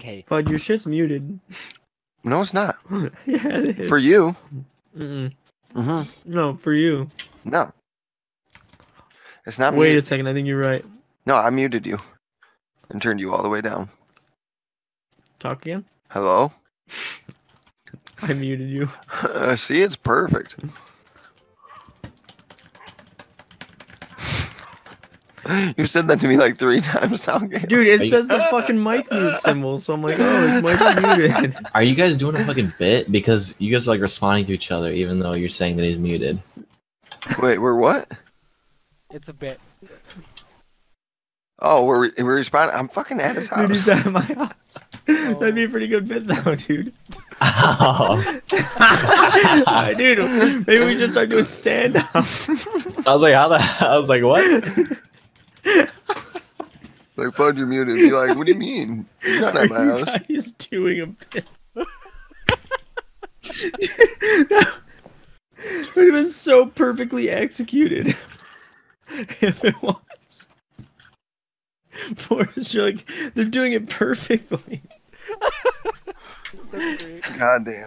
Okay. Bud, your shit's muted. No, it's not. yeah, it is. For you. Mm-mm. hmm No, for you. No. It's not Wait a second, I think you're right. No, I muted you. And turned you all the way down. Talk again. Hello? I muted you. See, it's perfect. You said that to me like three times now. Dude, it Are you- says the fucking mic mute symbol, so I'm like, oh, his mic muted. Are you guys doing a fucking bit? Because you guys are like responding to each other, even though you're saying that he's muted. Wait, we're what? It's a bit. Oh, we're, we're responding. I'm fucking at his Dude, he's at my house. That'd be a pretty good bit though, dude. Oh. Dude, maybe we just start doing stand up. I was like, how the? I was like, what? Like, Bud, you're muted. Be like, what do you mean? You're not at my you house. guys doing a bit? It would have been so perfectly executed if it was. Forrest, you're like, they're doing it perfectly. That's great. God damn.